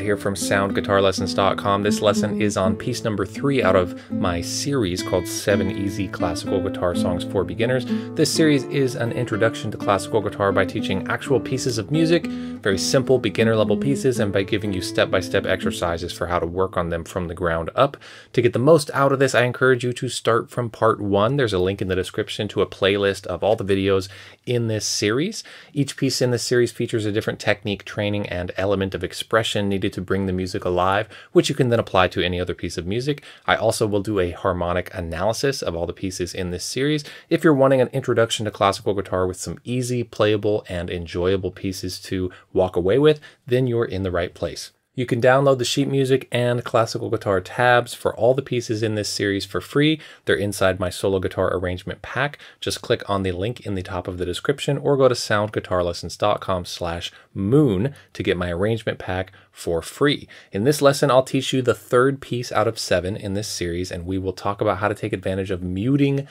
Here from soundguitarlessons.com. This lesson is on piece number three out of my series called Seven Easy Classical Guitar Songs for Beginners. This series is an introduction to classical guitar by teaching actual pieces of music, very simple beginner level pieces, and by giving you step by step exercises for how to work on them from the ground up. To get the most out of this, I encourage you to start from part one. There's a link in the description to a playlist of all the videos in this series. Each piece in this series features a different technique, training, and element of expression needed to bring the music alive, which you can then apply to any other piece of music. I also will do a harmonic analysis of all the pieces in this series. If you're wanting an introduction to classical guitar with some easy, playable, and enjoyable pieces to walk away with, then you're in the right place. You can download the sheet music and classical guitar tabs for all the pieces in this series for free. They're inside my solo guitar arrangement pack. Just click on the link in the top of the description or go to soundguitarlessons.com slash moon to get my arrangement pack for free. In this lesson, I'll teach you the third piece out of seven in this series, and we will talk about how to take advantage of muting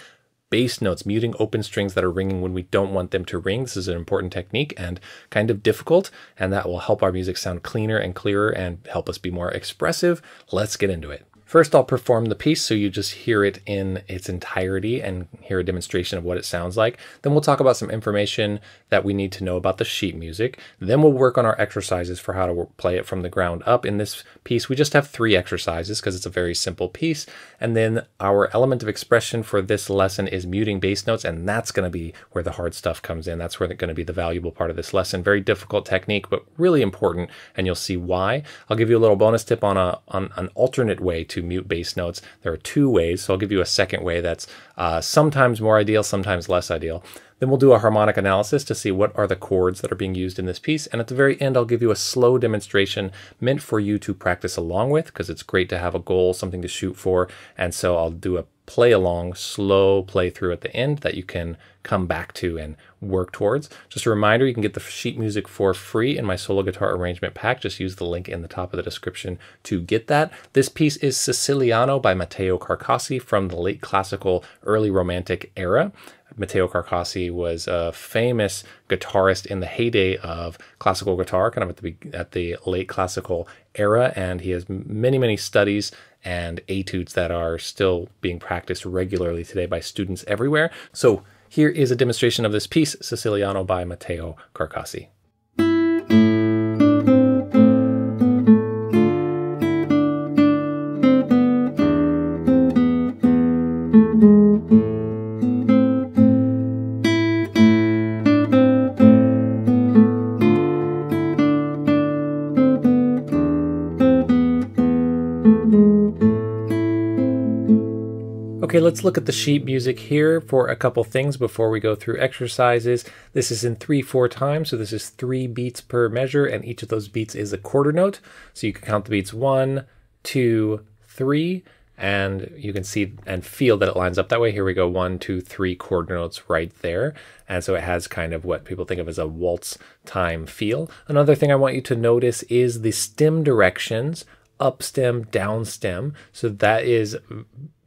bass notes, muting open strings that are ringing when we don't want them to ring. This is an important technique and kind of difficult, and that will help our music sound cleaner and clearer and help us be more expressive. Let's get into it. First, I'll perform the piece so you just hear it in its entirety and hear a demonstration of what it sounds like. Then we'll talk about some information that we need to know about the sheet music. Then we'll work on our exercises for how to play it from the ground up. In this piece, we just have three exercises because it's a very simple piece. And then our element of expression for this lesson is muting bass notes, and that's going to be where the hard stuff comes in. That's where it's going to be the valuable part of this lesson. Very difficult technique, but really important, and you'll see why. I'll give you a little bonus tip on a on an alternate way to mute bass notes. There are two ways, so I'll give you a second way that's uh, sometimes more ideal, sometimes less ideal. Then we'll do a harmonic analysis to see what are the chords that are being used in this piece. And at the very end, I'll give you a slow demonstration meant for you to practice along with because it's great to have a goal, something to shoot for. And so I'll do a play along, slow playthrough at the end that you can come back to and work towards. Just a reminder, you can get the sheet music for free in my solo guitar arrangement pack. Just use the link in the top of the description to get that. This piece is Siciliano by Matteo Carcassi from the late classical, early romantic era. Matteo Carcassi was a famous guitarist in the heyday of classical guitar, kind of at the at the late classical era, and he has many many studies and etudes that are still being practiced regularly today by students everywhere. So here is a demonstration of this piece, Siciliano by Matteo Carcassi. Let's look at the sheet music here for a couple things before we go through exercises. This is in 3-4 times, so this is 3 beats per measure, and each of those beats is a quarter note. So you can count the beats one, two, three, and you can see and feel that it lines up that way. Here we go, one, two, three quarter notes right there. And so it has kind of what people think of as a waltz time feel. Another thing I want you to notice is the stem directions up stem, down stem. So that is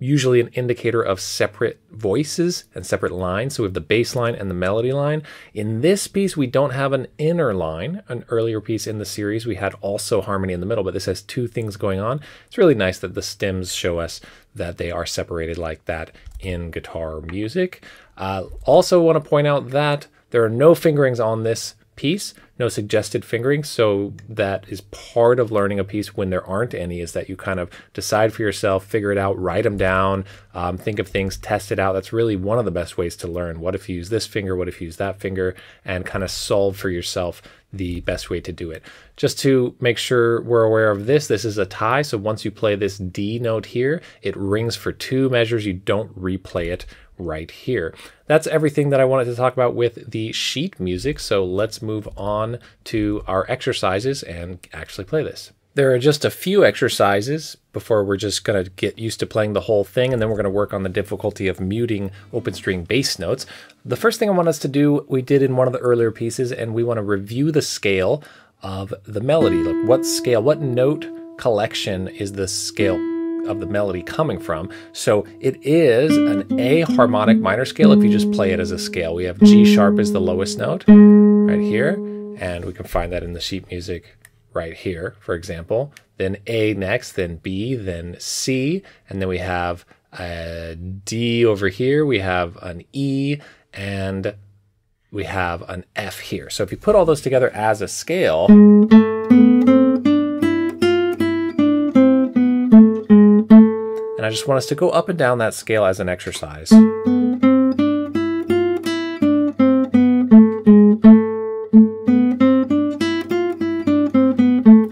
usually an indicator of separate voices and separate lines. So we have the bass line and the melody line. In this piece, we don't have an inner line. An earlier piece in the series, we had also harmony in the middle, but this has two things going on. It's really nice that the stems show us that they are separated like that in guitar music. Uh, also want to point out that there are no fingerings on this piece, no suggested fingering. So that is part of learning a piece when there aren't any, is that you kind of decide for yourself, figure it out, write them down, um, think of things, test it out. That's really one of the best ways to learn. What if you use this finger? What if you use that finger? And kind of solve for yourself the best way to do it. Just to make sure we're aware of this, this is a tie. So once you play this D note here, it rings for two measures. You don't replay it right here. That's everything that I wanted to talk about with the sheet music. So let's move on to our exercises and actually play this. There are just a few exercises before we're just going to get used to playing the whole thing, and then we're going to work on the difficulty of muting open string bass notes. The first thing I want us to do, we did in one of the earlier pieces, and we want to review the scale of the melody. Like what scale, what note collection is the scale of the melody coming from. So it is an A harmonic minor scale if you just play it as a scale. We have G sharp as the lowest note right here, and we can find that in the sheet music right here, for example, then A next, then B, then C, and then we have a D over here, we have an E, and we have an F here. So if you put all those together as a scale, and I just want us to go up and down that scale as an exercise.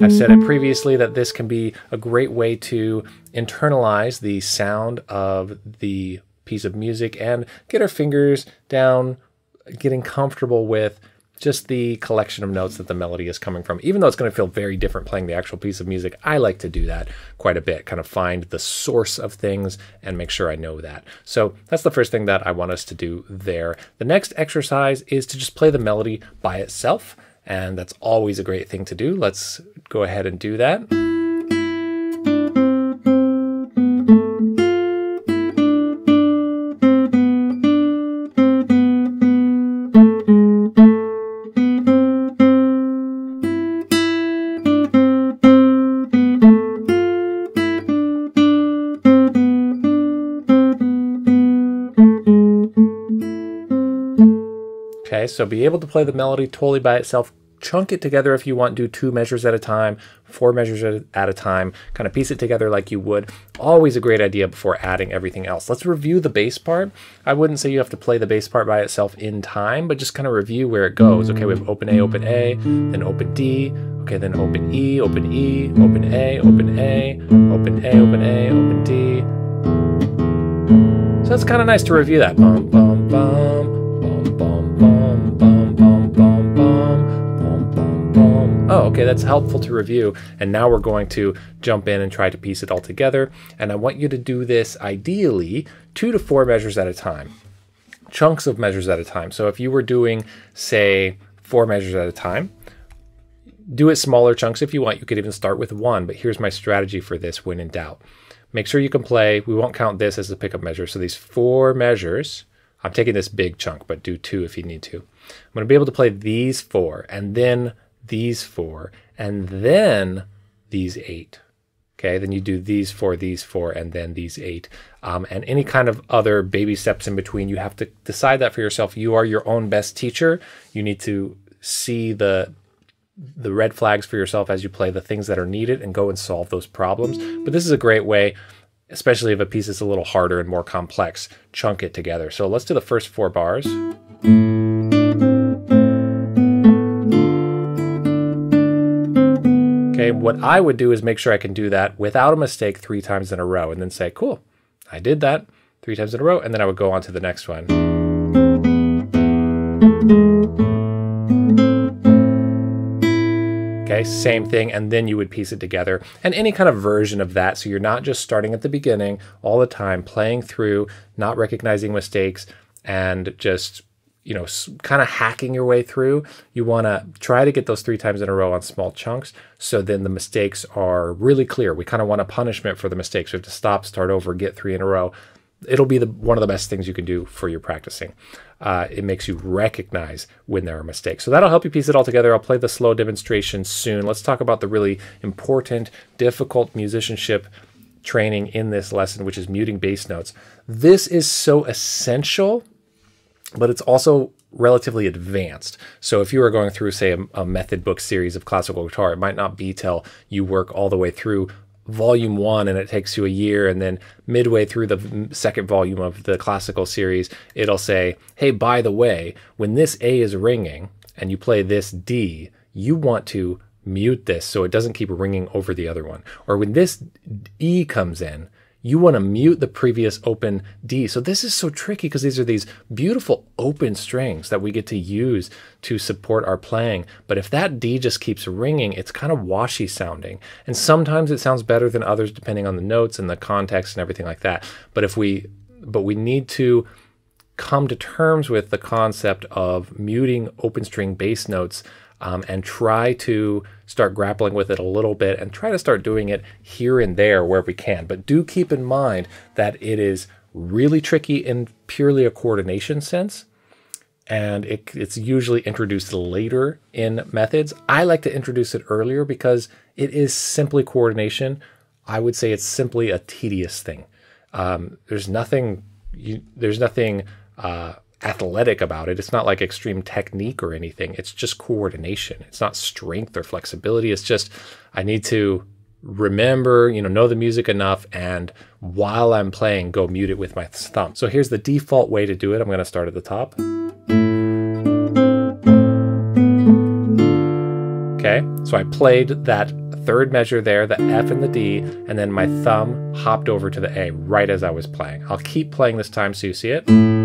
I've said it previously that this can be a great way to internalize the sound of the piece of music and get our fingers down, getting comfortable with just the collection of notes that the melody is coming from. Even though it's going to feel very different playing the actual piece of music, I like to do that quite a bit, kind of find the source of things and make sure I know that. So that's the first thing that I want us to do there. The next exercise is to just play the melody by itself. And that's always a great thing to do. Let's go ahead and do that. So be able to play the melody totally by itself. Chunk it together if you want, do two measures at a time, four measures at a time, kind of piece it together like you would. Always a great idea before adding everything else. Let's review the bass part. I wouldn't say you have to play the bass part by itself in time, but just kind of review where it goes. Okay, we have open A, open A, then open D, okay, then open E, open E, open A, open A, open A, open A, open D. So it's kind of nice to review that. Bum, bum, bum. Oh, okay, that's helpful to review. And now we're going to jump in and try to piece it all together. And I want you to do this ideally two to four measures at a time, chunks of measures at a time. So if you were doing, say, four measures at a time, do it smaller chunks if you want. You could even start with one, but here's my strategy for this when in doubt. Make sure you can play, we won't count this as a pickup measure. So these four measures, I'm taking this big chunk, but do two if you need to. I'm going to be able to play these four and then these four, and then these eight. Okay, then you do these four, these four, and then these eight. Um, and any kind of other baby steps in between, you have to decide that for yourself. You are your own best teacher. You need to see the the red flags for yourself as you play the things that are needed and go and solve those problems. But this is a great way, especially if a piece is a little harder and more complex, chunk it together. So let's do the first four bars. What I would do is make sure I can do that without a mistake three times in a row and then say, cool, I did that three times in a row, and then I would go on to the next one. Okay, same thing, and then you would piece it together. And any kind of version of that, so you're not just starting at the beginning all the time, playing through, not recognizing mistakes, and just you know, kind of hacking your way through. You want to try to get those three times in a row on small chunks. So then the mistakes are really clear. We kind of want a punishment for the mistakes. We have to stop, start over, get three in a row. It'll be the one of the best things you can do for your practicing. Uh, it makes you recognize when there are mistakes. So that'll help you piece it all together. I'll play the slow demonstration soon. Let's talk about the really important, difficult musicianship training in this lesson, which is muting bass notes. This is so essential but it's also relatively advanced. So if you are going through, say, a, a, method book series of classical guitar, it might not be till you work all the way through volume one and it takes you a year. And then midway through the second volume of the classical series, it'll say, hey, by the way, when this A is ringing and you play this D, you want to mute this so it doesn't keep ringing over the other one. Or when this E comes in, you want to mute the previous open D. So this is so tricky because these are these beautiful open strings that we get to use to support our playing. But if that D just keeps ringing, it's kind of washy sounding. And sometimes it sounds better than others depending on the notes and the context and everything like that. But if we but we need to come to terms with the concept of muting open string bass notes um, and try to start grappling with it a little bit and try to start doing it here and there where we can. But do keep in mind that it is really tricky in purely a coordination sense. and it, it's usually introduced later in methods. I like to introduce it earlier because it is simply coordination. I would say it's simply a tedious thing. Um, there's nothing, you, there's nothing uh, athletic about it. It's not like extreme technique or anything. It's just coordination. It's not strength or flexibility. It's just I need to remember, you know, know the music enough and while I'm playing, go mute it with my thumb. So here's the default way to do it. I'm going to start at the top. Okay, so I played that third measure there, the F and the D, and then my thumb hopped over to the A right as I was playing. I'll keep playing this time so you see it.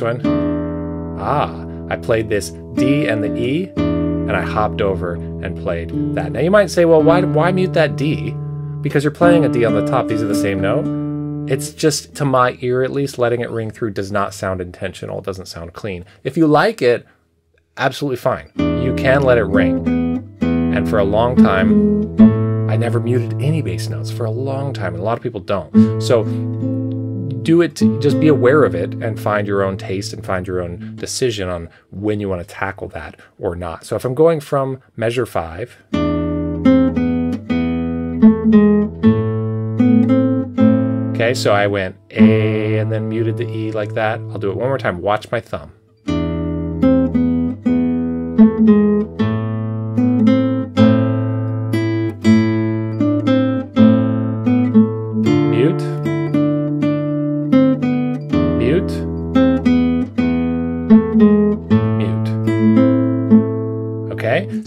Next one. Ah, I played this D and the E, and I hopped over and played that. Now you might say, well, why, why mute that D? Because you're playing a D on the top. These are the same note. It's just, to my ear at least, letting it ring through does not sound intentional. It doesn't sound clean. If you like it, absolutely fine. You can let it ring. And for a long time, I never muted any bass notes for a long time, and a lot of people don't. So do it to, just be aware of it and find your own taste and find your own decision on when you want to tackle that or not. So if I'm going from measure five, okay, so I went A and then muted the E like that. I'll do it one more time. Watch my thumb.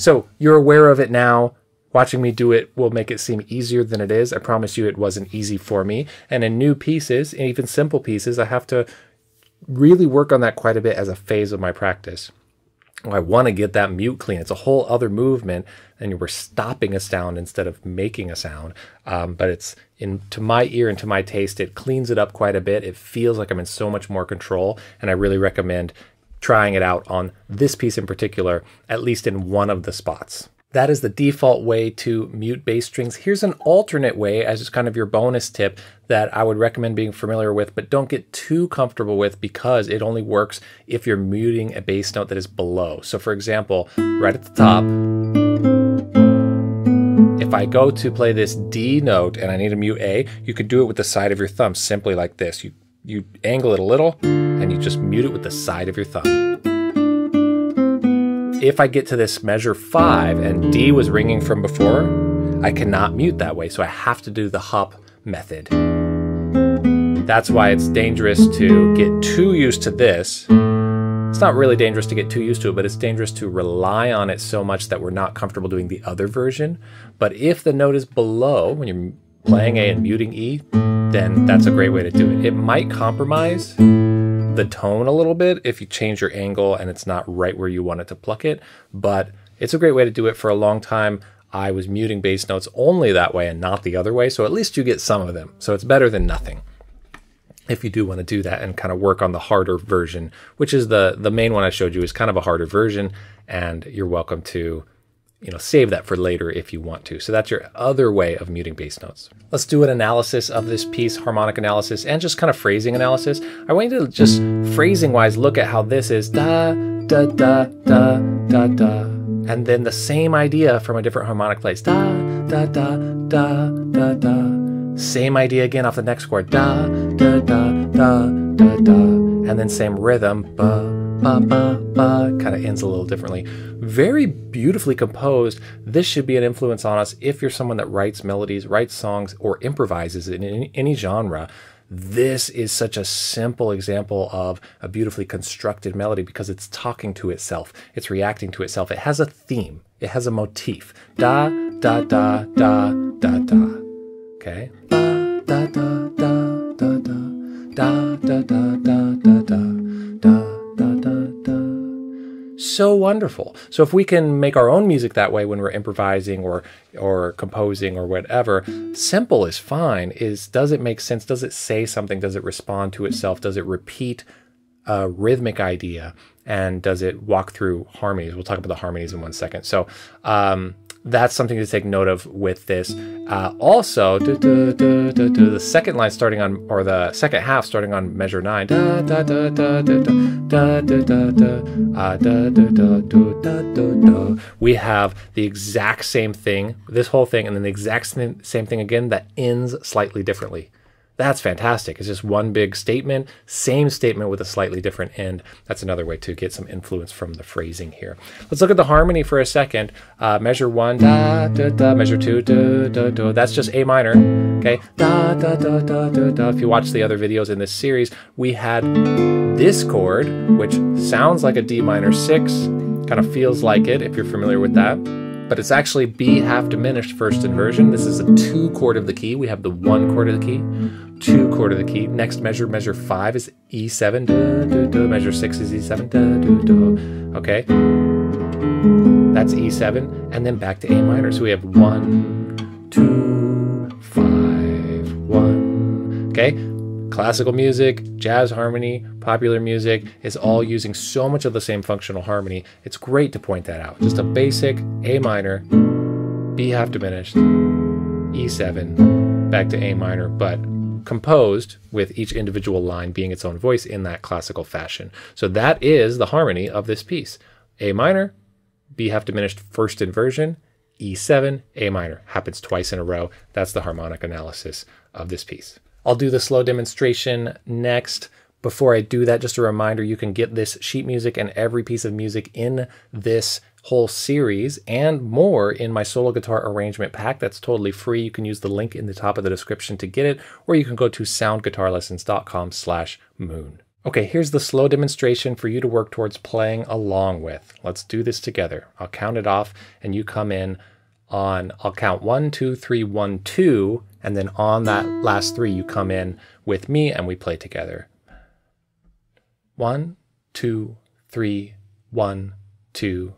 So you're aware of it now. Watching me do it will make it seem easier than it is. I promise you it wasn't easy for me. And in new pieces, and even simple pieces, I have to really work on that quite a bit as a phase of my practice. I want to get that mute clean. It's a whole other movement, and we're stopping a sound instead of making a sound. Um, but it's in to my ear and to my taste, it cleans it up quite a bit. It feels like I'm in so much more control, and I really recommend trying it out on this piece in particular, at least in one of the spots. That is the default way to mute bass strings. Here's an alternate way as is kind of your bonus tip that I would recommend being familiar with, but don't get too comfortable with because it only works if you're muting a bass note that is below. So for example, right at the top, if I go to play this D note and I need to mute A, you could do it with the side of your thumb, simply like this. You you angle it a little and you just mute it with the side of your thumb. If I get to this measure five and D was ringing from before, I cannot mute that way, so I have to do the hop method. That's why it's dangerous to get too used to this. It's not really dangerous to get too used to it, but it's dangerous to rely on it so much that we're not comfortable doing the other version. But if the note is below, when you're playing A and muting E, then that's a great way to do it. It might compromise the tone a little bit if you change your angle and it's not right where you want it to pluck it, but it's a great way to do it for a long time. I was muting bass notes only that way and not the other way, so at least you get some of them. So it's better than nothing if you do want to do that and kind of work on the harder version, which is the the main one I showed you is kind of a harder version, and you're welcome to you know, save that for later if you want to. So that's your other way of muting bass notes. Let's do an analysis of this piece, harmonic analysis, and just kind of phrasing analysis. I want you to just phrasing wise look at how this is da, da, da, da, da, da. And then the same idea from a different harmonic place. Da, da, da, da, da, da. Same idea again off the next chord. Da, da, da, da, da, da. And then same rhythm. Ba, ba, ba, ba, kind of ends a little differently. Very beautifully composed. This should be an influence on us if you're someone that writes melodies, writes songs, or improvises in any, genre. This is such a simple example of a beautifully constructed melody because it's talking to itself, it's reacting to itself. It has a theme, it has a motif. Da, da, da, da, da, da. Okay? Da, da, da, da. Da, da, da, da, da, da so wonderful. So if we can make our own music that way when we're improvising or or composing or whatever, simple is fine. Is does it make sense? Does it say something? Does it respond to itself? Does it repeat a rhythmic idea? And does it walk through harmonies? We'll talk about the harmonies in one second. So um, that's something to take note of with this. Uh, also, the second line starting on, or the second half starting on measure nine, we have the exact same thing, this whole thing, and then the exact same thing again that ends slightly differently. That's fantastic. It's just one big statement, same statement with a slightly different end. That's another way to get some influence from the phrasing here. Let's look at the harmony for a second. Uh, measure one, da, da, da, measure two, da, da, da. That's just A minor. Okay, da, da, da, da, da, da. If you watch the other videos in this series, we had this chord, which sounds like a D minor six, kind of feels like it if you're familiar with that but it's actually B half diminished first inversion. This is a two chord of the key. We have the one chord of the key, two chord of the key. Next measure, measure five is E7, duh, duh, duh. measure six is E7, okay? That's E7, and then back to A minor. So we have one, two, five, one, okay? Classical music, jazz harmony, popular music is all using so much of the same functional harmony. It's great to point that out. Just a basic A minor, B half diminished, E7, back to A minor, but composed with each individual line being its own voice in that classical fashion. So that is the harmony of this piece. A minor, B half diminished first inversion, E7, A minor. Happens twice in a row. That's the harmonic analysis of this piece. I'll do the slow demonstration next. Before I do that, just a reminder, you can get this sheet music and every piece of music in this whole series and more in my solo guitar arrangement pack. That's totally free. You can use the link in the top of the description to get it, or you can go to soundguitarlessons.com slash moon. Okay, here's the slow demonstration for you to work towards playing along with. Let's do this together. I'll count it off and you come in on, I'll count one, two, three, one, two, and then on that last three, you come in with me and we play together. One, two, three, one, two,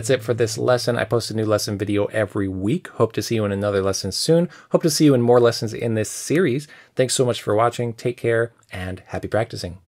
That's it for this lesson. I post a new lesson video every week. Hope to see you in another lesson soon. Hope to see you in more lessons in this series. Thanks so much for watching. Take care and happy practicing.